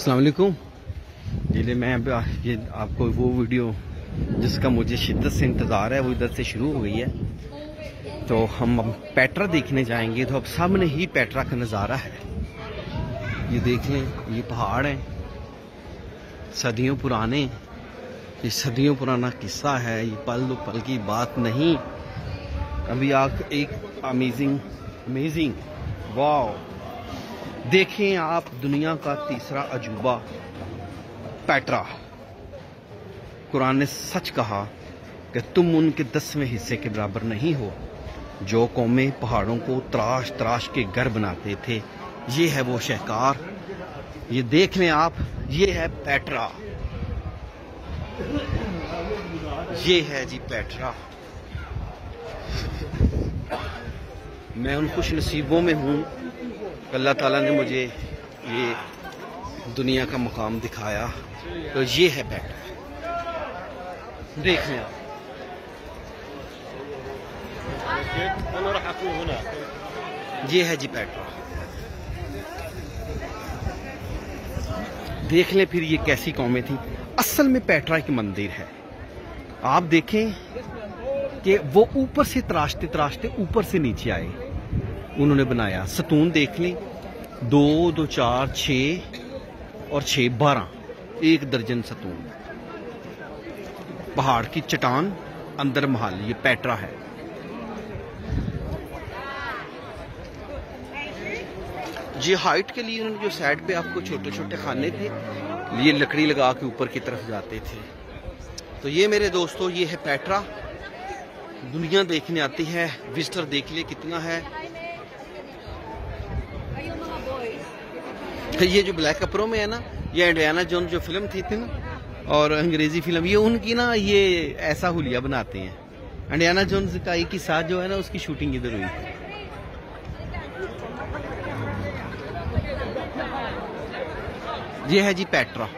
असलकुम ये मैं ये आपको वो वीडियो जिसका मुझे शिद्दत से इंतज़ार है, वो इधर से शुरू हो गई है। तो हम अब पेट्रा देखने जाएँगे तो अब सामने ही पेट्रा का नज़ारा है। ये देख लें, ये पहाड़ है, सदियों पुराने। ये सदियों पुराना किस्सा है, ये पल दो पल की बात नहीं। अभी आप एक अमेजिंग अमेजिंग वाह देखें आप दुनिया का तीसरा अजूबा, पैट्रा। कुरान ने सच कहा कि तुम उनके दसवें हिस्से के बराबर नहीं हो, जो कौमें पहाड़ों को त्राश त्राश के घर बनाते थे। ये है वो शहकार। ये देख लें आप, ये है पैट्रा। ये है जी पैट्रा। मैं उन खुश नसीबों में हूँ। अल्लाह ताला ने मुझे ये दुनिया का मुकाम दिखाया। तो ये है बैठ देख लें। ये है जी पेट्रा देख लें फिर ये कैसी कौमें थी। असल में पेट्रा एक मंदिर है। आप देखें कि वो ऊपर से तराशते तराशते ऊपर से नीचे आए। उन्होंने बनाया। सतून देख लें। दो दो, चार छ और छ बारह। एक दर्जन सतून। पहाड़ की चट्टान, अंदर महल। ये पैट्रा है। ये हाइट के लिए उन्होंने जो साइड पे आपको छोटे छोटे खाने थे, ये लकड़ी लगा के ऊपर की तरफ़ जाते थे। तो ये मेरे दोस्तों, ये है पैट्रा। दुनिया देखने आती है विजिटर देख लिए कितना है। ये जो ब्लैक कपड़ों में है ना, ये इंडियाना जोन जो फ़िल्म थी थी ना, और अंग्रेज़ी फ़िल्म ये उनकी ना, ये ऐसा हुलिया बनाते हैं। इंडियाना जोन्स का एक ही साथ जो है ना, उसकी शूटिंग इधर हुई। ये है जी पेट्रा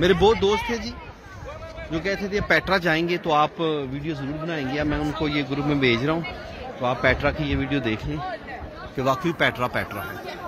मेरे बहुत दोस्त थे जी, जो कहते थे पेट्रा जाएँगे तो आप वीडियो ज़रूर बनाएँगे मैं उनको ये ग्रुप में भेज रहा हूँ तो आप पेट्रा की ये वीडियो देख लें। कि वाकई पैटरा पैटरा है।